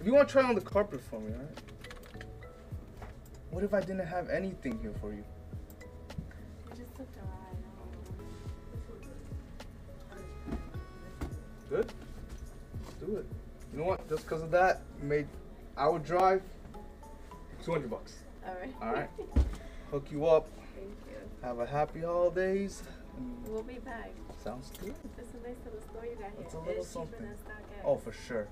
If you want to try on the carpet for me, alright? What if I didn't have anything here for you? Just a. Good? Let's do it. You know what? Just because of that, made our drive 200 bucks. Alright. Alright. Hook you up. Thank you. Have a happy holidays. We'll be back. Sounds good. It's a nice little store you got here. It's a little It's something. Oh, for sure.